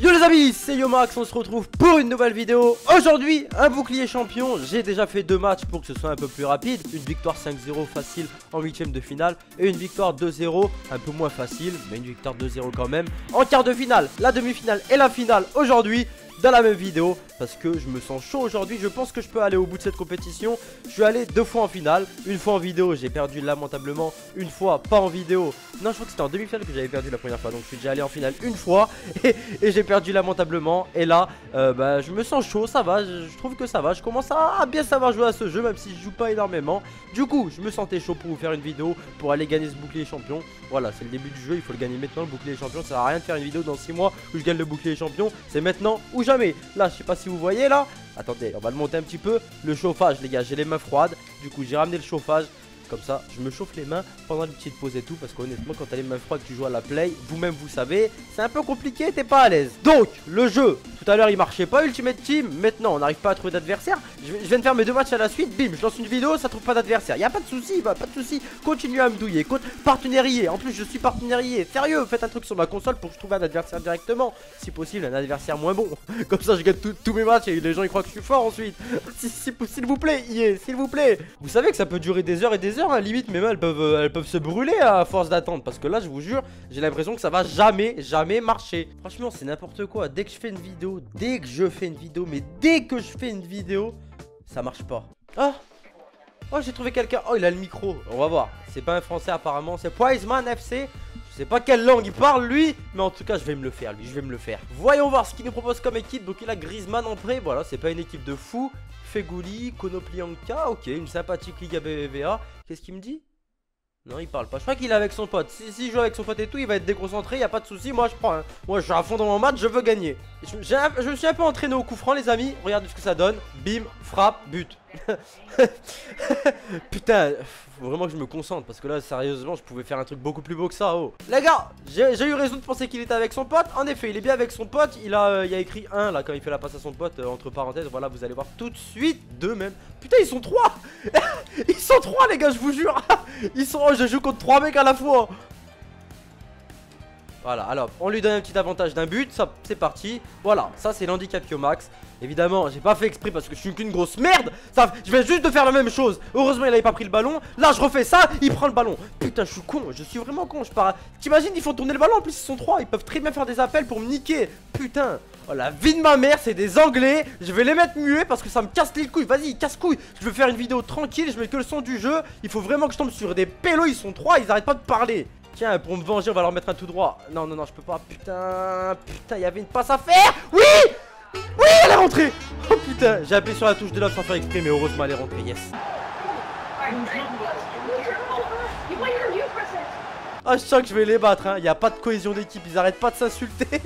Yo les amis, c'est Yomax, on se retrouve pour une nouvelle vidéo. Aujourd'hui, un bouclier champion. J'ai déjà fait deux matchs pour que ce soit un peu plus rapide. Une victoire 5-0 facile en huitième de finale Et une victoire 2-0 un peu moins facile Mais une victoire 2-0 quand même En quart de finale, la demi-finale et la finale aujourd'hui dans la même vidéo parce que je me sens chaud aujourd'hui. Je pense que je peux aller au bout de cette compétition. Je suis allé deux fois en finale, une fois en vidéo, j'ai perdu lamentablement, une fois pas en vidéo. Non, je crois que c'était en demi-finale que j'avais perdu la première fois. Donc je suis déjà allé en finale une fois et, j'ai perdu lamentablement. Et là, euh, bah, je me sens chaud, ça va, je, trouve que ça va. Je commence à, bien savoir jouer à ce jeu, même si je joue pas énormément. Du coup, je me sentais chaud pour vous faire une vidéo pour aller gagner ce bouclier champion. Voilà, c'est le début du jeu, il faut le gagner maintenant. Le bouclier champion, ça sert à rien de faire une vidéo dans 6 mois où je gagne le bouclier champion. C'est maintenant jamais. Là, je sais pas si vous voyez là. Attendez, on va le monter un petit peu. Le chauffage, les gars, j'ai les mains froides. Du coup, j'ai ramené le chauffage. Comme ça, je me chauffe les mains pendant les petites pauses et tout. Parce qu'honnêtement, quand t'as les mains froides, tu joues à la play. Vous-même, vous savez, c'est un peu compliqué, t'es pas à l'aise. Donc, le jeu, tout à l'heure, il marchait pas, Ultimate Team. Maintenant, on n'arrive pas à trouver d'adversaire. Je, viens de faire mes deux matchs à la suite. Bim, je lance une vidéo, ça trouve pas d'adversaire. Y a pas de souci, bah, pas de souci. Continuez à me douiller. Partenarié. En plus, je suis partenarier. Sérieux, faites un truc sur ma console pour que je trouve un adversaire directement. Si possible, un adversaire moins bon. Comme ça, je gagne tous mes matchs et les gens ils croient que je suis fort ensuite. S'il vous plaît, yeah, s'il vous plaît. Vous savez que ça peut durer des heures et des heures, à hein, limite, mais elles peuvent, euh, elles peuvent se brûler à force d'attendre. Parce que là, je vous jure, j'ai l'impression que ça va jamais, jamais marcher. Franchement, c'est n'importe quoi. Dès que je fais une vidéo, dès que je fais une vidéo, mais dès que je fais une vidéo, ça marche pas. Ah Oh, j'ai trouvé quelqu'un. Oh, il a le micro. On va voir. C'est pas un français apparemment. C'est Wiseman FC. Je sais pas quelle langue il parle lui, mais en tout cas je vais me le faire lui, je vais me le faire. Voyons voir ce qu'il nous propose comme équipe. Donc il a Griezmann en prêt, voilà, c'est pas une équipe de fou. Fegouli, Konoplianka, ok, une sympathique Liga BBVA. Qu'est-ce qu'il me dit? Non, il parle pas. Je crois qu'il est avec son pote. Si, si, joue avec son pote et tout, il va être déconcentré, y a pas de souci. Moi, je prends. Hein. Moi, je suis à fond dans mon match, je veux gagner. Je, je, me suis un peu entraîné au coup franc, les amis. Regardez ce que ça donne. Bim, frappe, but. Putain, faut vraiment que je me concentre parce que là, sérieusement, je pouvais faire un truc beaucoup plus beau que ça. Oh, les gars, j'ai eu raison de penser qu'il était avec son pote. En effet, il est bien avec son pote. Il a, euh, il a écrit 1 là quand il fait la passe à son pote, euh, entre parenthèses. Voilà, vous allez voir tout de suite deux même. Putain, ils sont trois Ils sont trois, les gars, je vous jure. Ils sont. Oh, je joue contre trois mecs à la fois. Voilà, alors on lui donne un petit avantage d'un but, ça c'est parti. Voilà, ça c'est l'handicap Max. Évidemment, j'ai pas fait exprès parce que je suis qu'une grosse merde. Ça, je vais juste de faire la même chose. Heureusement, il avait pas pris le ballon. Là, je refais ça, il prend le ballon. Putain, je suis con, je suis vraiment con. Je pars. T'imagines, ils font tourner le ballon. En plus, ils sont trois. Ils peuvent très bien faire des appels pour me niquer. Putain. Oh la vie de ma mère, c'est des anglais. Je vais les mettre muets parce que ça me casse les couilles. Vas-y, casse couilles. Je veux faire une vidéo tranquille. Je mets que le son du jeu. Il faut vraiment que je tombe sur des pélos. Ils sont trois, ils arrêtent pas de parler. Tiens, pour me venger, on va leur mettre un tout droit. Non, non, non, je peux pas. Putain, putain, il y avait une passe à faire. Oui Oui, elle est rentrée Oh putain, j'ai appuyé sur la touche de l'autre sans faire exprès, mais heureusement, elle est rentrée. Yes. Ah, je sens que je vais les battre, hein. Il a pas de cohésion d'équipe, ils arrêtent pas de s'insulter.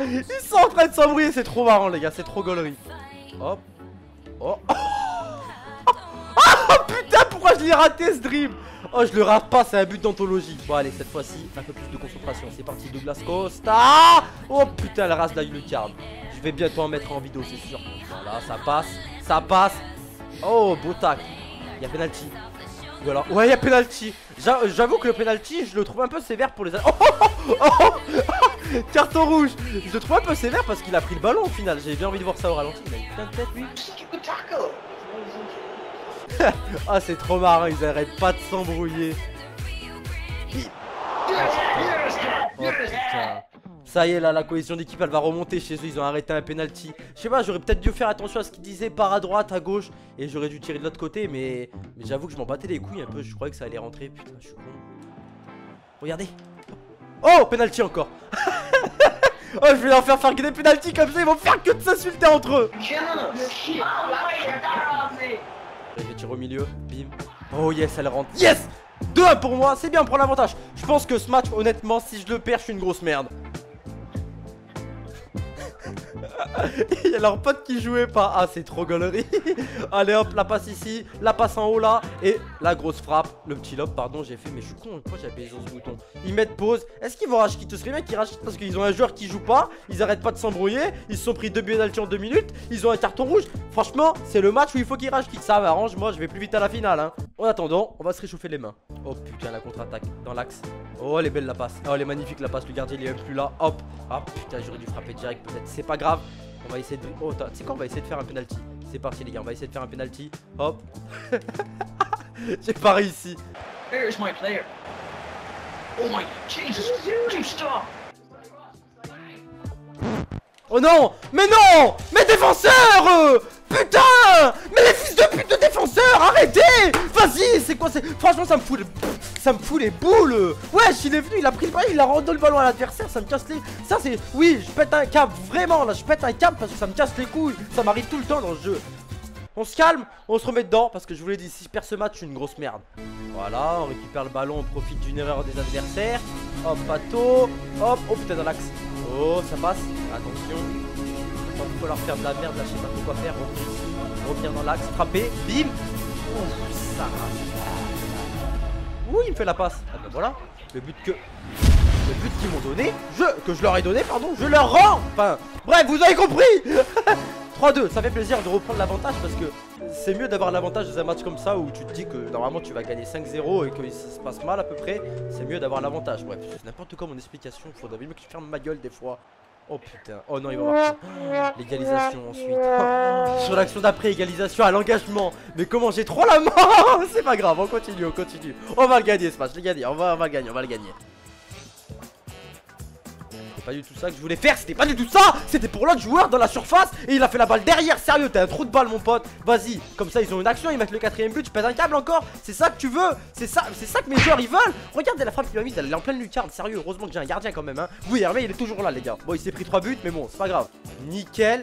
ils sont en train de s'embrouiller, c'est trop marrant, les gars, c'est trop gaulerie. Hop. Oh. L'ai raté ce dream Oh, je le rate pas, c'est un but d'anthologie. Bon, allez, cette fois-ci, un peu plus de concentration. C'est parti, Douglas Costa. Oh putain, la race de la. Je vais bientôt en mettre en vidéo, c'est sûr. Voilà, ça passe, ça passe. Oh, beau tac. Il y a penalty. Voilà. Ouais, il y a penalty. J'avoue que le penalty, je le trouve un peu sévère pour les. Oh, oh, oh, Carton rouge. Je le trouve un peu sévère parce qu'il a pris le ballon au final. J'ai bien envie de voir ça au ralenti. Il a une tête, lui. ah c'est trop marrant, ils arrêtent pas de s'embrouiller. Oh putain. Ça y est là, la cohésion d'équipe elle va remonter chez eux, ils ont arrêté un penalty. Je sais pas, j'aurais peut-être dû faire attention à ce qu'ils disaient par à droite, à gauche, et j'aurais dû tirer de l'autre côté, mais, mais j'avoue que je m'en battais les couilles un peu, je croyais que ça allait rentrer. Putain, je suis con. Regardez. Oh, penalty encore. oh, je vais leur faire faire des penalty comme ça, ils vont faire que de s'insulter entre eux. Je tire au milieu, bim. Oh yes, elle rentre. Yes 2-1 pour moi, c'est bien, pour l'avantage. Je pense que ce match, honnêtement, si je le perds, je suis une grosse merde. Il y a leur pote qui jouait pas. Ah, c'est trop gaulerie. Allez hop, la passe ici, la passe en haut là. Et la grosse frappe. Le petit lob, pardon, j'ai fait. Mais je suis con, pourquoi j'ai appuyé sur ce bouton Ils mettent pause. Est-ce qu'ils vont rage Ce serait bien qu'ils rachètent parce qu'ils ont un joueur qui joue pas. Ils arrêtent pas de s'embrouiller. Ils se sont pris deux penalty en deux minutes. Ils ont un carton rouge. Franchement, c'est le match où il faut qu'ils rage Ça m'arrange. Moi, je vais plus vite à la finale. Hein. En attendant, on va se réchauffer les mains. Oh putain, la contre-attaque dans l'axe. Oh, elle est belle la passe. Oh, elle est magnifique la passe. Le gardien, il est plus là. Hop. Ah putain, j'aurais dû frapper direct peut-être. C'est pas grave. On va essayer de. Oh, tu sais quoi On va essayer de faire un penalty. C'est parti, les gars. On va essayer de faire un penalty. Hop. J'ai pas réussi. Here's my player. Oh my Jesus, stop. Oh non Mais non Mais défenseur Putain Mais les fils de pute de défenseurs Arrêtez Vas-y C'est quoi c'est Franchement ça me fout les... Ça me fout les boules Wesh il est venu il a pris le ballon Il a rendu le ballon à l'adversaire Ça me casse les Ça c'est Oui je pète un câble Vraiment là je pète un câble Parce que ça me casse les couilles Ça m'arrive tout le temps dans le jeu on se calme, on se remet dedans parce que je vous l'ai dit, si je perds ce match, je une grosse merde. Voilà, on récupère le ballon, on profite d'une erreur des adversaires. Hop, bateau, hop, oh putain dans l'axe. Oh, ça passe, attention. Il faut leur faire de la merde, là, je sais pas trop quoi faire. Revenir dans l'axe, frapper, bim. Ouf, ça Ouh, il me fait la passe. Ah ben voilà, le but que... Le but qu'ils m'ont donné, je... que je leur ai donné, pardon, je leur rends Enfin, bref, vous avez compris 3-2, ça fait plaisir de reprendre l'avantage parce que c'est mieux d'avoir l'avantage dans un match comme ça où tu te dis que normalement tu vas gagner 5-0 et que ça se passe mal à peu près. C'est mieux d'avoir l'avantage. Bref, c'est n'importe quoi mon explication. Faudrait bien que tu fermes ma gueule des fois. Oh putain, oh non il va marcher L'égalisation ensuite. Sur l'action d'après, égalisation à l'engagement. Mais comment j'ai trop la main? C'est pas grave, on continue, on continue. On va le gagner ce match, les gagner, on va, on va le gagner, on va le gagner pas du tout ça que je voulais faire, c'était pas du tout ça. C'était pour l'autre joueur dans la surface et il a fait la balle derrière, sérieux, t'as un trou de balle mon pote. Vas-y, comme ça ils ont une action, ils mettent le quatrième but, tu pètes un câble encore. C'est ça que tu veux C'est ça, c'est ça que mes joueurs ils veulent. Regardez la frappe qu'il m'a mise, elle est en pleine lucarne, sérieux, heureusement que j'ai un gardien quand même hein. Oui Hervé il est toujours là les gars. Bon il s'est pris 3 buts mais bon c'est pas grave. Nickel.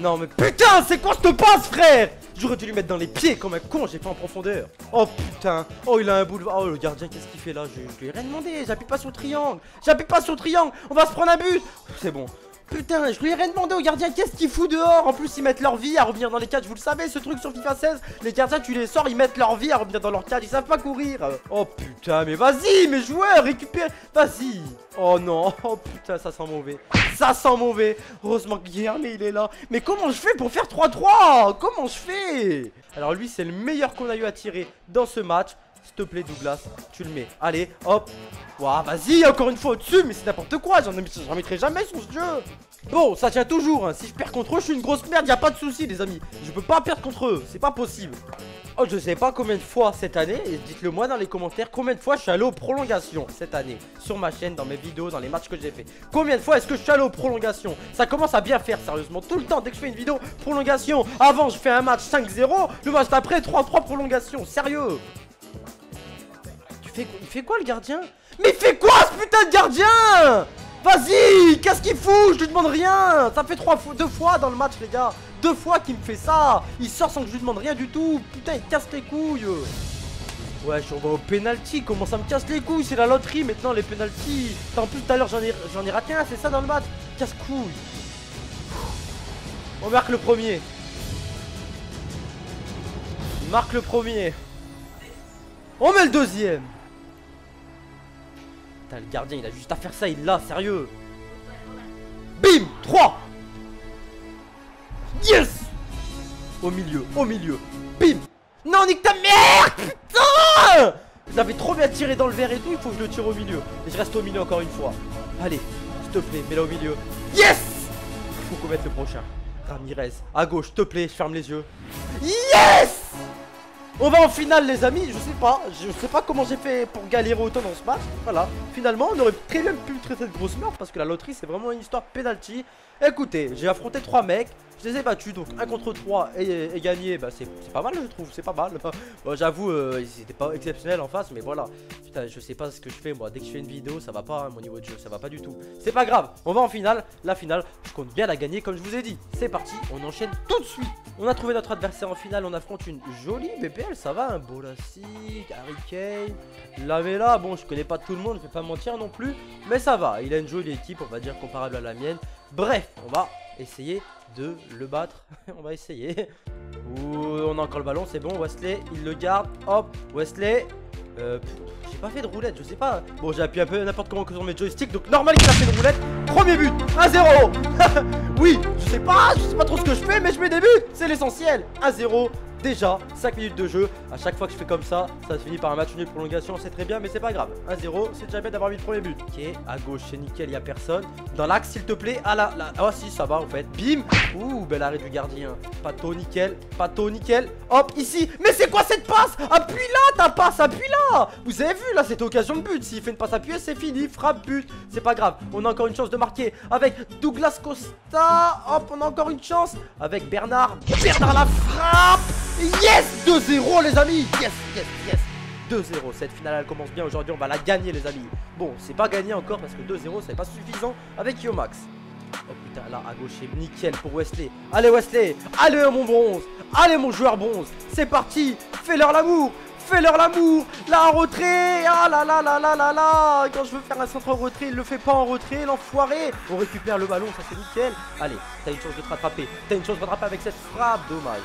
Non mais putain c'est quoi cette passe frère? J'aurais dû lui mettre dans les pieds comme un con, j'ai fait en profondeur. Oh putain. Oh, il a un boulevard. Oh, le gardien, qu'est-ce qu'il fait là? Je, lui ai rien demandé. J'appuie pas sur le triangle. J'appuie pas sur le triangle. On va se prendre un but. C'est bon. Putain, je lui ai rien demandé au gardien, qu'est-ce qu'il fout dehors? En plus, ils mettent leur vie à revenir dans les cages, vous le savez, ce truc sur FIFA 16 Les gardiens, tu les sors, ils mettent leur vie à revenir dans leur cage, ils savent pas courir. Oh putain, mais vas-y, mes joueurs, récupère Vas-y. Oh non, oh putain, ça sent mauvais Ça sent mauvais. Heureusement que Guillermo, il est là. Mais comment je fais pour faire 3-3 Comment je fais? Alors lui, c'est le meilleur qu'on a eu à tirer dans ce match s'il te plaît Douglas, tu le mets. Allez, hop. Waouh, vas-y, encore une fois au-dessus Mais c'est n'importe quoi, j'en mettrai jamais sur ce jeu. Bon, ça tient toujours, hein. si je perds contre eux, je suis une grosse merde, y a pas de souci les amis. Je peux pas perdre contre eux, c'est pas possible. Oh, je sais pas combien de fois cette année, dites-le moi dans les commentaires, combien de fois je suis allé aux prolongations cette année Sur ma chaîne, dans mes vidéos, dans les matchs que j'ai fait. Combien de fois est-ce que je suis allé aux prolongations? Ça commence à bien faire sérieusement, tout le temps, dès que je fais une vidéo, prolongation. Avant je fais un match 5-0, le match d'après 3-3 prolongations, sérieux il fait quoi le gardien? Mais il fait quoi ce putain de gardien? Vas-y Qu'est-ce qu'il fout? Je lui demande rien. Ça fait trois fois, deux fois dans le match les gars. Deux fois qu'il me fait ça. Il sort sans que je lui demande rien du tout. Putain il casse les couilles. Ouais, je va au penalty, comment ça me casse les couilles, c'est la loterie maintenant les penalty. En plus tout à l'heure j'en ai, ai raté un, c'est ça dans le match? Casse couille. On marque le premier. On marque le premier. On met le deuxième le gardien, il a juste à faire ça, il l'a, sérieux. Bim 3 Yes Au milieu, au milieu. Bim Non, nique ta mère Putain trop bien tiré dans le verre et tout, il faut que je le tire au milieu. Et je reste au milieu encore une fois. Allez, s'il te plaît, mets-la au milieu. Yes faut qu'on mette le prochain. Ramirez, à gauche, s'il te plaît, je ferme les yeux. Yes on va en finale les amis, je sais pas, je sais pas comment j'ai fait pour galérer autant dans ce match, voilà, finalement on aurait très bien pu traiter de grosse merde parce que la loterie c'est vraiment une histoire penalty. Écoutez, j'ai affronté trois mecs, je les ai battus, donc 1 contre 3 et, gagné, bah c'est pas mal je trouve, c'est pas mal. J'avoue, euh, ils étaient pas exceptionnels en face, mais voilà, Putain, je sais pas ce que je fais moi. Dès que je fais une vidéo, ça va pas, hein, mon niveau de jeu, ça va pas du tout. C'est pas grave, on va en finale. La finale, je compte bien la gagner comme je vous ai dit. C'est parti, on enchaîne tout de suite. On a trouvé notre adversaire en finale, on affronte une jolie Ça va, un Bolassi, Harry Kane, Lavela. Bon, je connais pas tout le monde, je vais pas mentir non plus, mais ça va. Il a une jolie équipe, on va dire comparable à la mienne. Bref, on va essayer de le battre. on va essayer. Ouh, on a encore le ballon, c'est bon. Wesley, il le garde. Hop, Wesley. Euh, j'ai pas fait de roulette, je sais pas. Bon, j'ai appuyé un peu n'importe comment sur mes joysticks, donc normal qu'il a fait de roulette. Premier but, 1-0. oui, je sais pas, je sais pas trop ce que je fais, mais je mets des buts, c'est l'essentiel. 1-0 déjà 5 minutes de jeu. À chaque fois que je fais comme ça, ça se finit par un match nul prolongation, c'est très bien, mais c'est pas grave. 1-0, c'est déjà bien d'avoir mis le premier but. Ok, à gauche, c'est nickel, il a personne. Dans l'axe, s'il te plaît. Ah là, là. Oh si, ça va en fait. Bim. Ouh, bel arrêt du gardien. Pato, nickel. Pato, nickel. Hop, ici. Mais c'est quoi cette passe? Appuie là, ta passe, appuie là. Vous avez vu là, cette occasion de but. S'il fait une passe appuyée, c'est fini. Frappe, but. C'est pas grave. On a encore une chance de marquer avec Douglas Costa. Hop, on a encore une chance avec Bernard. Bernard la frappe. Yes 2-0 les amis. Yes, yes, yes. 2-0, cette finale elle commence bien. Aujourd'hui, on va la gagner les amis. Bon, c'est pas gagné encore parce que 2-0 c'est pas suffisant avec Yomax. Oh putain, là à gauche c'est nickel pour Wesley. Allez Wesley, allez mon bronze. Allez mon joueur bronze, c'est parti. Fais-leur l'amour. Fais-leur l'amour. En retrait Ah là là là là là là. Quand je veux faire un centre en retrait, il le fait pas en retrait, l'enfoiré. On récupère le ballon, ça c'est nickel. Allez, t'as une chance de te rattraper. T'as une chance de te rattraper avec cette frappe, dommage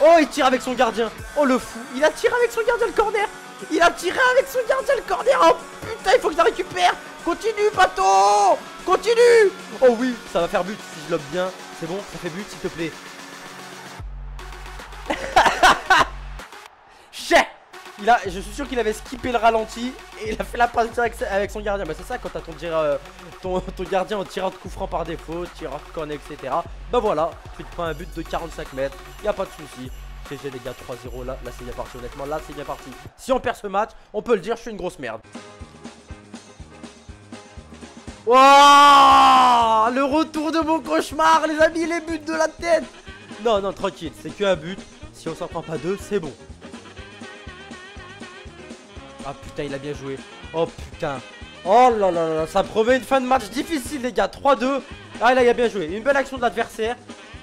Oh, il tire avec son gardien. Oh, le fou. Il a tiré avec son gardien le corner. Il a tiré avec son gardien le corner. Oh, putain, il faut que je la récupère. Continue, Pato. Continue. Oh, oui, ça va faire but si je lobe bien. C'est bon, ça fait but, s'il te plaît. Chais il a, je suis sûr qu'il avait skippé le ralenti et il a fait la passe avec son gardien. Bah c'est ça quand t'as ton, euh, ton, ton, gardien en tirant de coup franc par défaut, tirant de corner, etc. Bah voilà, tu te prends un but de 45 mètres, y a pas de souci. GG les gars, 3-0 là, là c'est bien parti honnêtement, là c'est bien parti. Si on perd ce match, on peut le dire, je suis une grosse merde. Wouah Le retour de mon cauchemar, les amis, les buts de la tête Non, non, tranquille, c'est qu'un but. Si on s'en prend pas deux, c'est bon. Ah putain, il a bien joué. Oh putain. Oh là là là, ça promet une fin de match difficile les gars. 3-2. Ah là, il a bien joué. Une belle action de l'adversaire.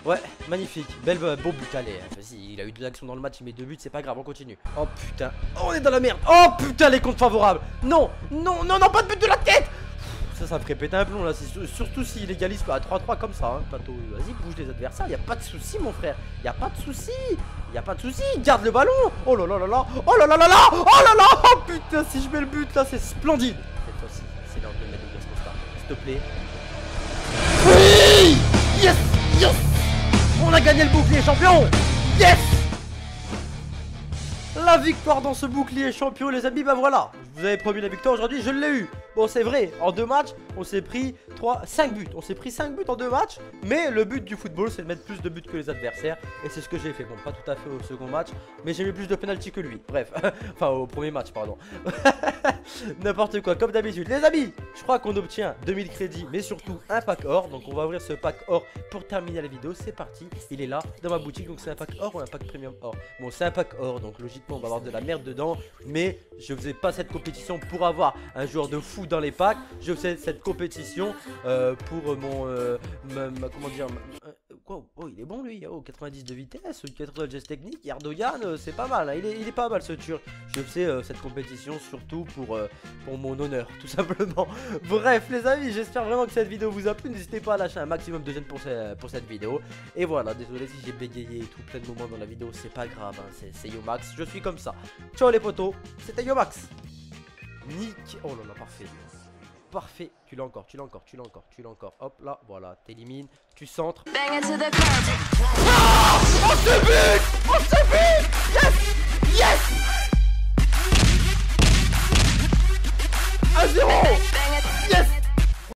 Ouais, magnifique. Belle, beau but. Allez, vas-y, il a eu deux actions dans le match, il met deux buts, c'est pas grave, on continue. Oh putain. Oh, on est dans la merde. Oh putain, les comptes favorables. Non, non, non, non, pas de but de la tête. Ça, me ferait péter un plomb là. Surtout s'il égalise à 3-3 comme ça. Hein. Vas-y, bouge les adversaires. Y a pas de souci, mon frère. Y a pas de souci. Y a pas de souci. Garde le ballon. Oh là là là là. Oh là là là là. Oh là là. Oh putain, si je mets le but là, c'est splendide. Cette fois-ci, c'est l'heure de mettre Douglas Costa. S'il te plaît. Oui Yes Yes On a gagné le bouclier champion Yes la victoire dans ce bouclier champion les amis bah voilà vous avez promis la victoire aujourd'hui, je l'ai eu. Bon, c'est vrai, en deux matchs, on s'est pris 3, 5 buts. On s'est pris 5 buts en deux matchs, mais le but du football, c'est de mettre plus de buts que les adversaires. Et c'est ce que j'ai fait. Bon, pas tout à fait au second match, mais j'ai mis plus de penalty que lui. Bref, enfin au premier match, pardon. N'importe quoi, comme d'habitude. Les amis, je crois qu'on obtient 2000 crédits, mais surtout un pack or. Donc on va ouvrir ce pack or pour terminer la vidéo. C'est parti, il est là dans ma boutique. Donc c'est un pack or ou un pack premium or? Bon, c'est un pack or, donc logiquement on va avoir de la merde dedans. Mais je faisais pas cette pour avoir un joueur de fou dans les packs. Je fais cette compétition euh, pour mon, euh, comment dire, euh, quoi Oh, il est bon lui. Oh, 90 de vitesse, 80 de geste technique. Yardogan, c'est pas mal. Hein. Il, est, pas mal ce turc. Je fais cette compétition surtout pour, pour mon honneur, tout simplement. Bref, les amis, j'espère vraiment que cette vidéo vous a plu. N'hésitez pas à lâcher un maximum de j'aime pour, pour cette vidéo. Et voilà, désolé si j'ai bégayé tout plein de moments dans la vidéo. C'est pas grave, hein. c'est Yomax. Je suis comme ça. Ciao les potos, c'était Yomax. Nick. Oh là là, parfait. Parfait. Tu l'as encore, tu l'as encore, tu l'as encore, tu l'as encore. Hop là, voilà, t'élimines. Tu centres. Ah oh, c'est but Oh, c'est but Yes Yes 1-0 Yes